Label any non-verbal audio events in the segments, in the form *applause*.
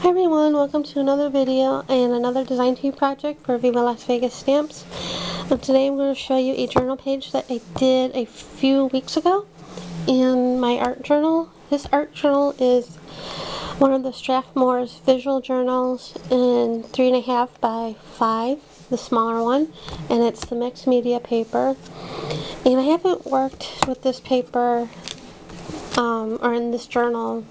Hi everyone, welcome to another video and another design team project for Viva Las Vegas Stamps. And today I'm going to show you a journal page that I did a few weeks ago in my art journal. This art journal is one of the Strathmore's visual journals in 3.5 by 5, the smaller one, and it's the mixed media paper. And I haven't worked with this paper um, or in this journal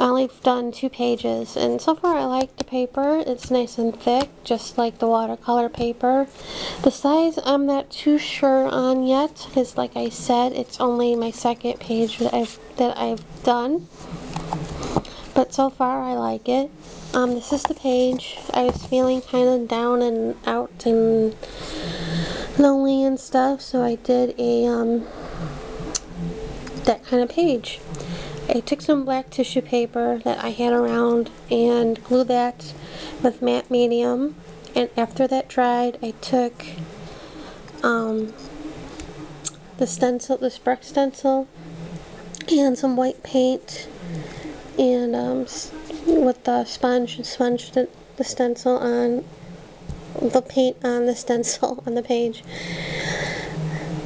only done two pages and so far I like the paper. It's nice and thick just like the watercolor paper. The size I'm not too sure on yet because like I said it's only my second page that I've, that I've done. But so far I like it. Um, this is the page. I was feeling kind of down and out and lonely and stuff so I did a um, that kind of page. I took some black tissue paper that I had around and glued that with matte medium. And after that dried I took um, the stencil, the Spark stencil and some white paint and um, with the sponge sponge the, the stencil on the paint on the *laughs* stencil on the page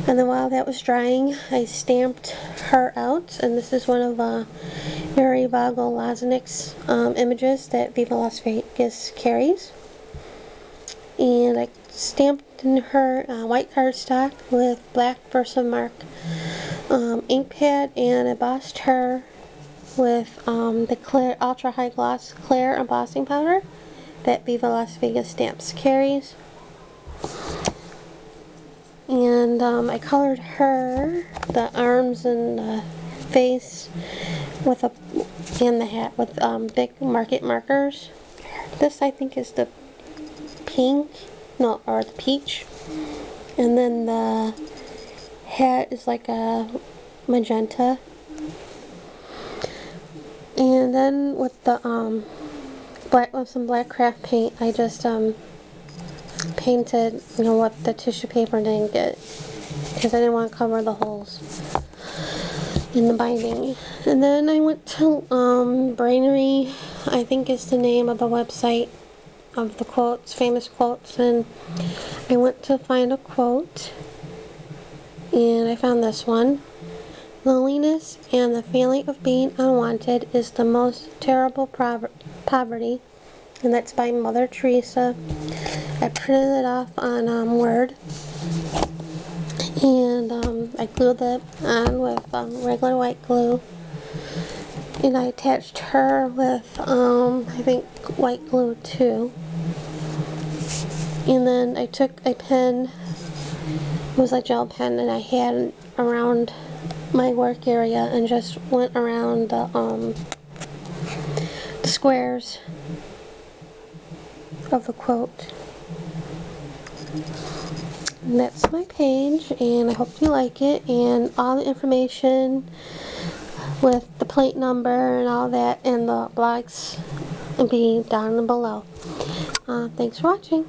and then while that was drying, I stamped her out. And this is one of uh, Mary Vogel Lozinak's um, images that Viva Las Vegas carries. And I stamped in her uh, white cardstock with black Versamark um, ink pad and embossed her with um, the clear, ultra high gloss clear embossing powder that Viva Las Vegas Stamps carries and um, I colored her the arms and the face with a and the hat with um, big market markers. This I think is the pink no or the peach. And then the hat is like a magenta. And then with the um black with some black craft paint I just um painted, you know, what the tissue paper didn't get because I didn't want to cover the holes in the binding. And then I went to um, Brainery, I think is the name of the website of the quotes, famous quotes, and I went to find a quote and I found this one. Loneliness and the feeling of being unwanted is the most terrible poverty and that's by Mother Teresa. I printed it off on um, Word. And um, I glued it on with um, regular white glue. And I attached her with um, I think white glue too. And then I took a pen it was a gel pen and I had around my work area and just went around the, um, the squares of the quote. And that's my page and I hope you like it and all the information with the plate number and all that and the blogs will be down below. Uh, thanks for watching.